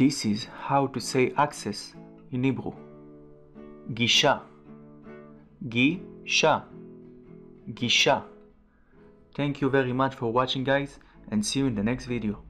This is how to say access in Hebrew. Gisha. Gisha. Gisha. Thank you very much for watching guys and see you in the next video.